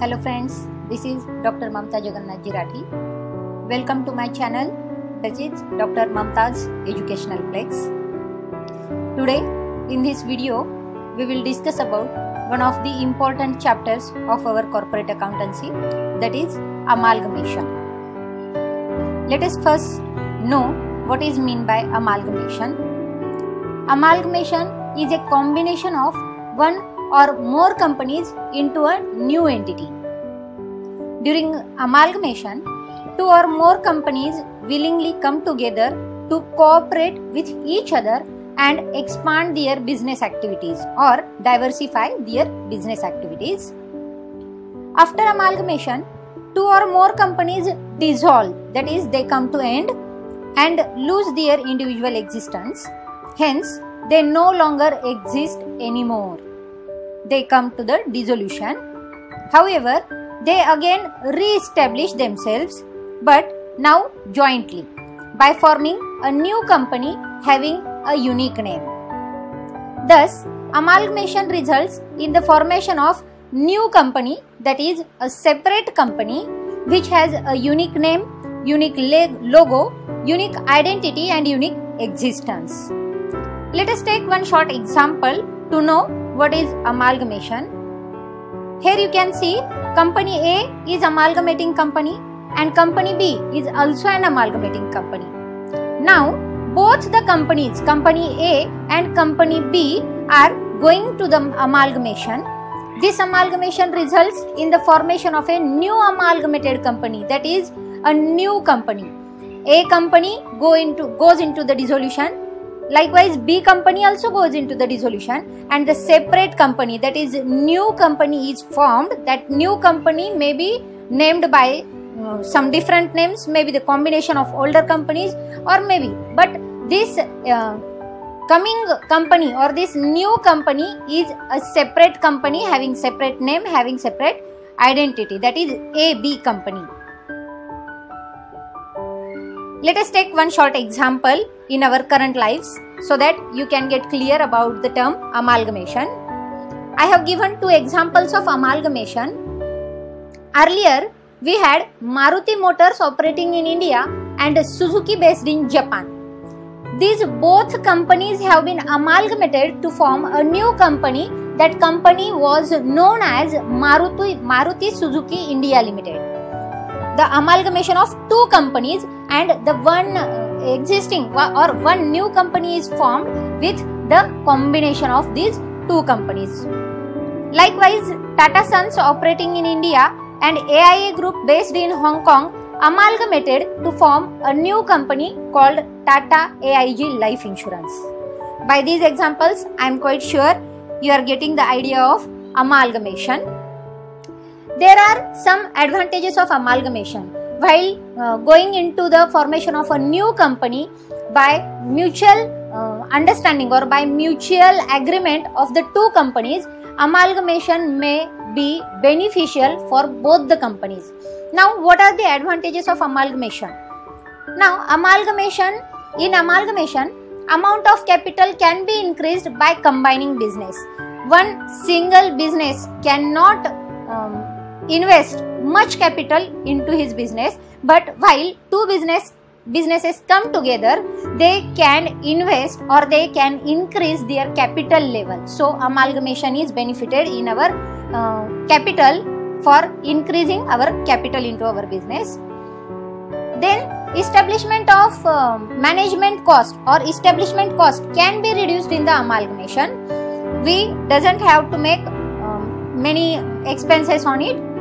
Hello friends, this is Dr. Mamta Jagannath Jirati. Welcome to my channel that is Dr. Mamta's Educational Plex. Today in this video we will discuss about one of the important chapters of our corporate accountancy that is amalgamation. Let us first know what is mean by amalgamation. Amalgamation is a combination of one or more companies into a new entity. During amalgamation, two or more companies willingly come together to cooperate with each other and expand their business activities or diversify their business activities. After amalgamation, two or more companies dissolve, that is, they come to end and lose their individual existence. Hence, they no longer exist anymore they come to the dissolution. However, they again re-establish themselves but now jointly by forming a new company having a unique name. Thus, amalgamation results in the formation of new company that is a separate company which has a unique name, unique logo, unique identity and unique existence. Let us take one short example to know what is amalgamation. Here you can see company A is amalgamating company and company B is also an amalgamating company. Now both the companies company A and company B are going to the amalgamation. This amalgamation results in the formation of a new amalgamated company that is a new company. A company go into goes into the dissolution Likewise, B company also goes into the dissolution and the separate company that is new company is formed. That new company may be named by uh, some different names, maybe the combination of older companies or maybe. But this uh, coming company or this new company is a separate company having separate name, having separate identity. That is AB company. Let us take one short example in our current lives so that you can get clear about the term amalgamation. I have given two examples of amalgamation. Earlier, we had Maruti Motors operating in India and Suzuki based in Japan. These both companies have been amalgamated to form a new company. That company was known as Maruti, Maruti Suzuki India Limited the amalgamation of two companies and the one uh, existing or one new company is formed with the combination of these two companies. Likewise, Tata Sons operating in India and AIA Group based in Hong Kong amalgamated to form a new company called Tata AIG Life Insurance. By these examples, I am quite sure you are getting the idea of amalgamation. There are some advantages of amalgamation. While uh, going into the formation of a new company by mutual uh, understanding or by mutual agreement of the two companies, amalgamation may be beneficial for both the companies. Now, what are the advantages of amalgamation? Now, amalgamation in amalgamation, amount of capital can be increased by combining business. One single business cannot um, invest much capital into his business but while two business businesses come together they can invest or they can increase their capital level. So amalgamation is benefited in our uh, capital for increasing our capital into our business. Then establishment of uh, management cost or establishment cost can be reduced in the amalgamation. We doesn't have to make um, many expenses on it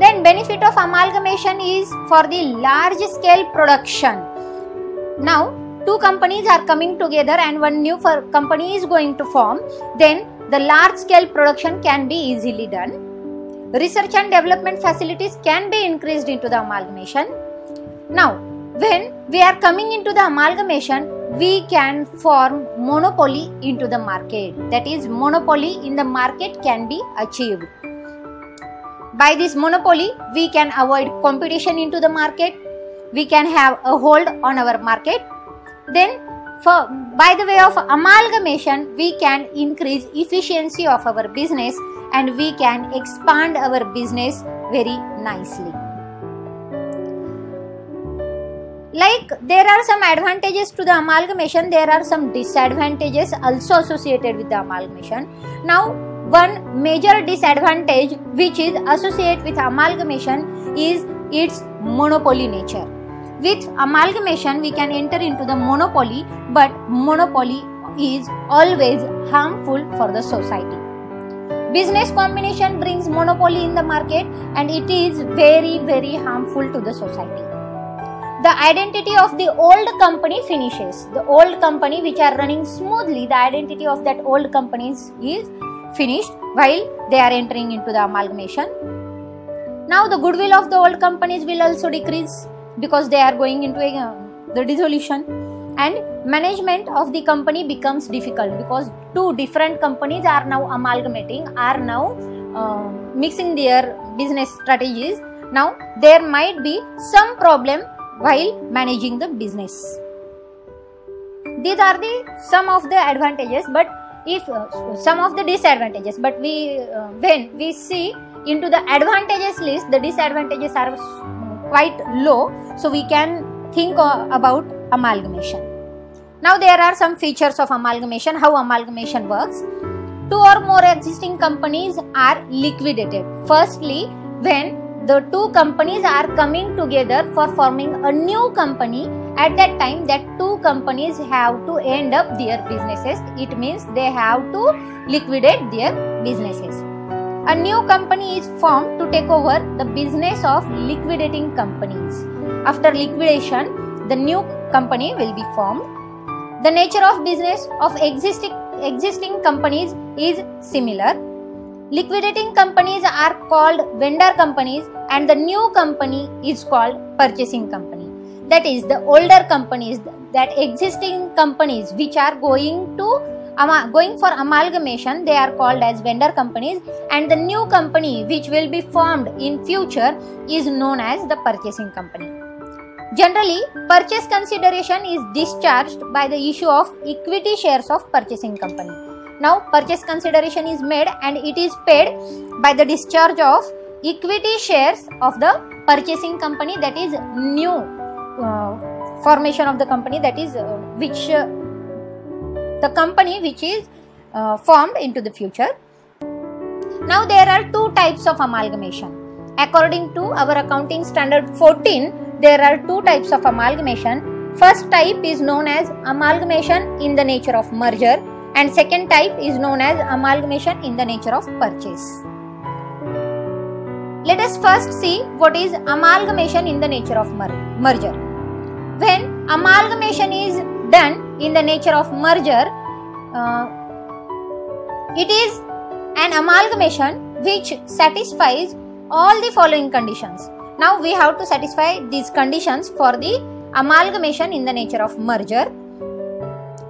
then benefit of amalgamation is for the large scale production. Now two companies are coming together and one new company is going to form then the large scale production can be easily done. Research and development facilities can be increased into the amalgamation. Now when we are coming into the amalgamation we can form monopoly into the market that is monopoly in the market can be achieved by this monopoly, we can avoid competition into the market. We can have a hold on our market. Then, for, by the way of amalgamation, we can increase efficiency of our business and we can expand our business very nicely. Like there are some advantages to the amalgamation, there are some disadvantages also associated with the amalgamation. Now, one major disadvantage which is associated with amalgamation is its monopoly nature. With amalgamation, we can enter into the monopoly, but monopoly is always harmful for the society. Business combination brings monopoly in the market and it is very, very harmful to the society. The identity of the old company finishes. The old company which are running smoothly, the identity of that old companies is finished while they are entering into the amalgamation. Now the goodwill of the old companies will also decrease because they are going into a, uh, the dissolution and management of the company becomes difficult because two different companies are now amalgamating are now uh, mixing their business strategies now there might be some problem while managing the business these are the some of the advantages but if uh, some of the disadvantages but we uh, when we see into the advantages list the disadvantages are quite low. So we can think about amalgamation. Now there are some features of amalgamation how amalgamation works. Two or more existing companies are liquidated. Firstly when the two companies are coming together for forming a new company at that time that two companies have to end up their businesses. It means they have to liquidate their businesses. A new company is formed to take over the business of liquidating companies. After liquidation the new company will be formed. The nature of business of existing existing companies is similar. Liquidating companies are called vendor companies and the new company is called purchasing company that is the older companies that existing companies which are going to going for amalgamation they are called as vendor companies. And the new company which will be formed in future is known as the purchasing company. Generally purchase consideration is discharged by the issue of equity shares of purchasing company. Now purchase consideration is made and it is paid by the discharge of equity shares of the purchasing company that is new formation of the company that is uh, which uh, the company which is uh, formed into the future. Now there are two types of amalgamation. According to our accounting standard 14 there are two types of amalgamation. First type is known as amalgamation in the nature of merger and second type is known as amalgamation in the nature of purchase. Let us first see what is amalgamation in the nature of mer merger. When amalgamation is done in the nature of merger, uh, it is an amalgamation which satisfies all the following conditions. Now we have to satisfy these conditions for the amalgamation in the nature of merger.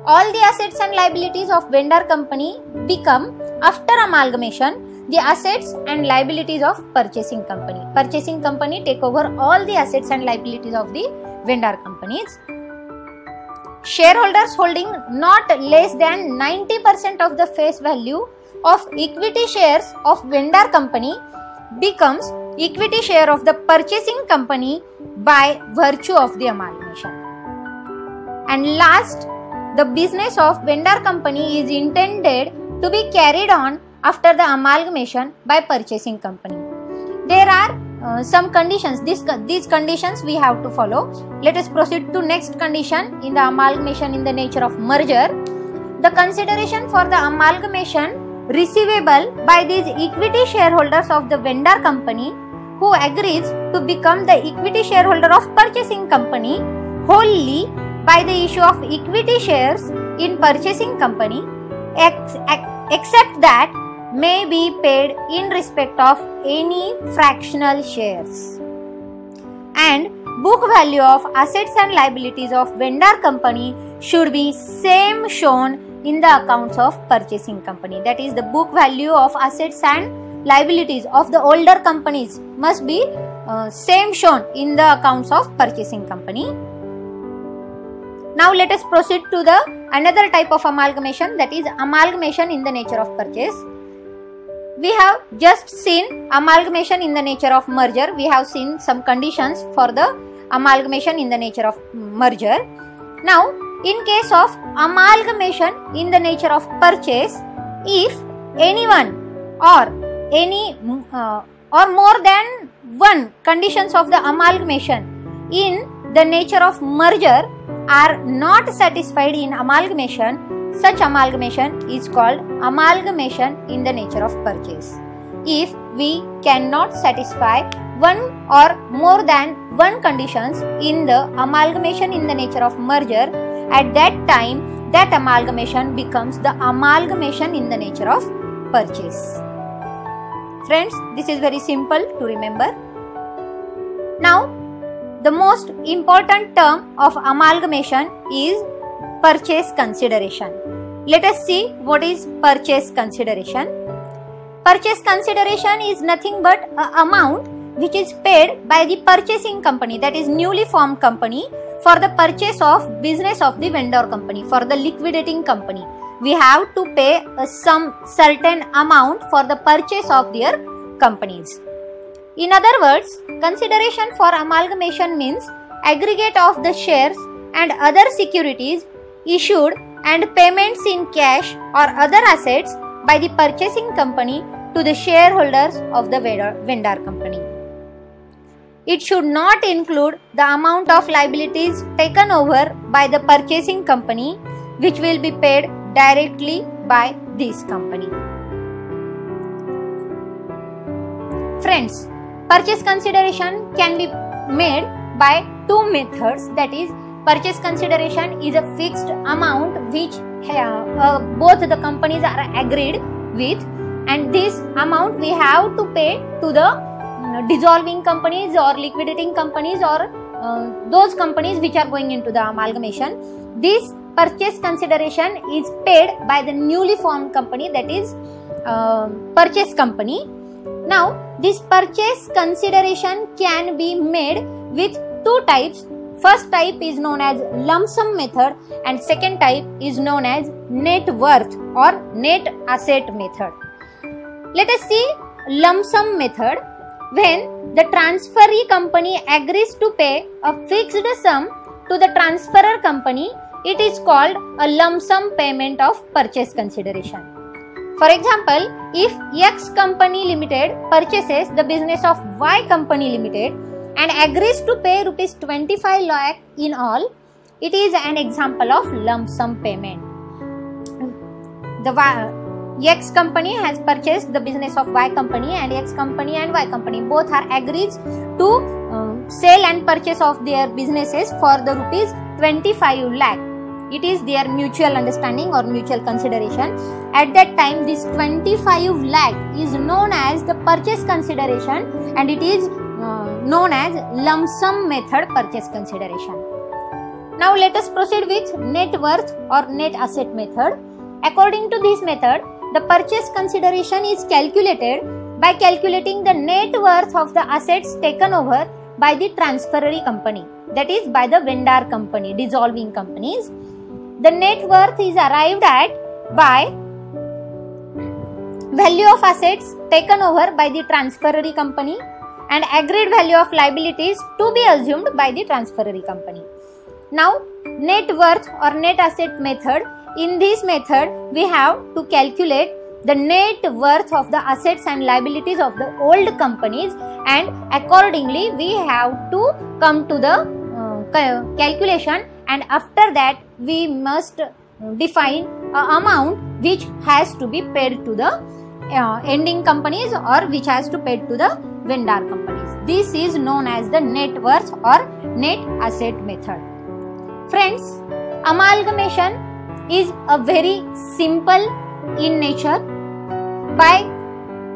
All the assets and liabilities of vendor company become after amalgamation the assets and liabilities of purchasing company purchasing company take over all the assets and liabilities of the vendor companies shareholders holding not less than 90% of the face value of equity shares of vendor company becomes equity share of the purchasing company by virtue of the amalgamation and last the business of vendor company is intended to be carried on after the amalgamation by purchasing company. There are uh, some conditions. This, these conditions we have to follow. Let us proceed to next condition in the amalgamation in the nature of merger. The consideration for the amalgamation receivable by these equity shareholders of the vendor company who agrees to become the equity shareholder of purchasing company wholly by the issue of equity shares in purchasing company ex except that may be paid in respect of any fractional shares. And book value of assets and liabilities of vendor company should be same shown in the accounts of purchasing company. That is the book value of assets and liabilities of the older companies must be uh, same shown in the accounts of purchasing company. Now let us proceed to the another type of amalgamation that is amalgamation in the nature of purchase. We have just seen amalgamation in the nature of merger. We have seen some conditions for the amalgamation in the nature of merger. Now, in case of amalgamation in the nature of purchase, if anyone or any uh, or more than one conditions of the amalgamation in the nature of merger are not satisfied in amalgamation, such amalgamation is called amalgamation in the nature of purchase. If we cannot satisfy one or more than one conditions in the amalgamation in the nature of merger, at that time that amalgamation becomes the amalgamation in the nature of purchase. Friends, this is very simple to remember. Now, the most important term of amalgamation is purchase consideration. Let us see what is purchase consideration. Purchase consideration is nothing but a amount which is paid by the purchasing company that is newly formed company for the purchase of business of the vendor company for the liquidating company we have to pay a some certain amount for the purchase of their companies in other words, consideration for amalgamation means aggregate of the shares and other securities issued and payments in cash or other assets by the purchasing company to the shareholders of the vendor company. It should not include the amount of liabilities taken over by the purchasing company which will be paid directly by this company. Friends, Purchase consideration can be made by two methods that is purchase consideration is a fixed amount which uh, both the companies are agreed with and this amount we have to pay to the uh, dissolving companies or liquidating companies or uh, those companies which are going into the amalgamation this purchase consideration is paid by the newly formed company that is uh, purchase company now this purchase consideration can be made with two types. First type is known as lump sum method and second type is known as net worth or net asset method. Let us see lump sum method. When the transferee company agrees to pay a fixed sum to the transferor company, it is called a lump sum payment of purchase consideration. For example, if X company limited purchases the business of Y company limited and agrees to pay rupees 25 lakh in all, it is an example of lump sum payment. The X company has purchased the business of Y company and X company and Y company. Both are agreed to um, sell and purchase of their businesses for the rupees 25 lakh. It is their mutual understanding or mutual consideration. At that time this 25 lakh is known as the purchase consideration and it is known as lump sum method purchase consideration. Now let us proceed with net worth or net asset method. According to this method the purchase consideration is calculated by calculating the net worth of the assets taken over by the transferee company that is by the vendor company dissolving companies. The net worth is arrived at by value of assets taken over by the transferee company and agreed value of liabilities to be assumed by the transferee company. Now, net worth or net asset method. In this method, we have to calculate the net worth of the assets and liabilities of the old companies and accordingly we have to come to the uh, calculation and after that we must define a amount which has to be paid to the uh, ending companies or which has to pay to the vendor companies. This is known as the net worth or net asset method. Friends, amalgamation is a very simple in nature by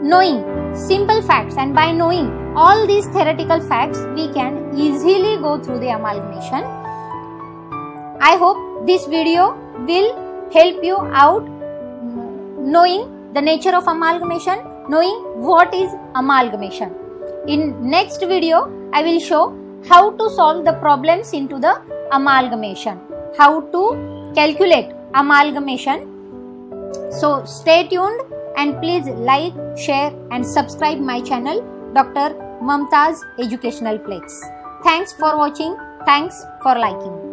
knowing simple facts and by knowing all these theoretical facts we can easily go through the amalgamation I hope this video will help you out knowing the nature of amalgamation, knowing what is amalgamation. In next video, I will show how to solve the problems into the amalgamation, how to calculate amalgamation. So stay tuned and please like, share and subscribe my channel Dr. Mamta's Educational Plex. Thanks for watching. Thanks for liking.